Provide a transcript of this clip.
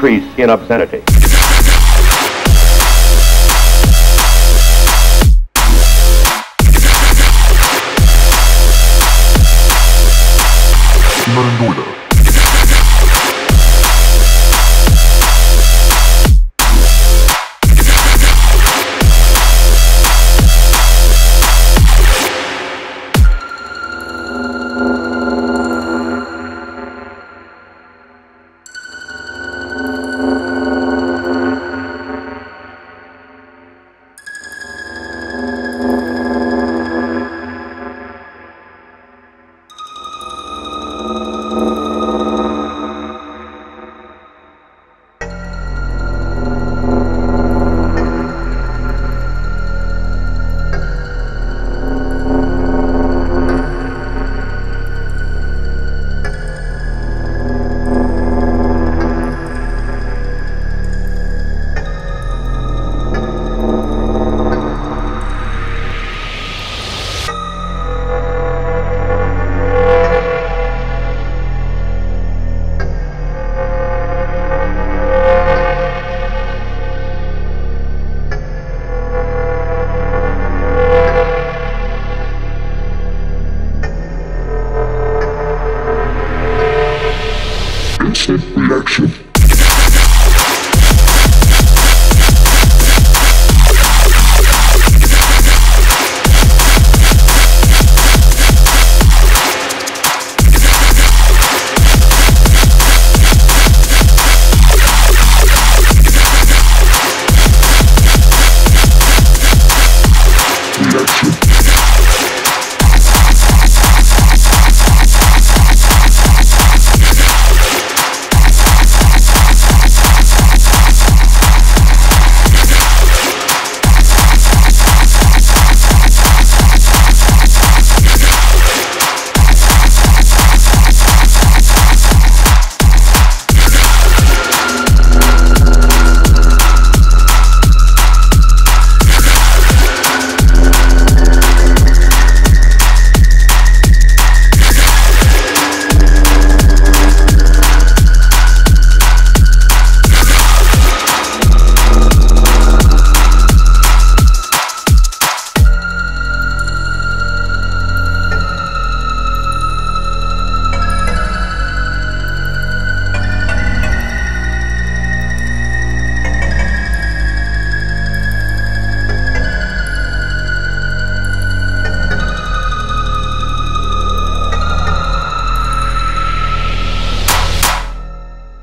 increase in obscenity.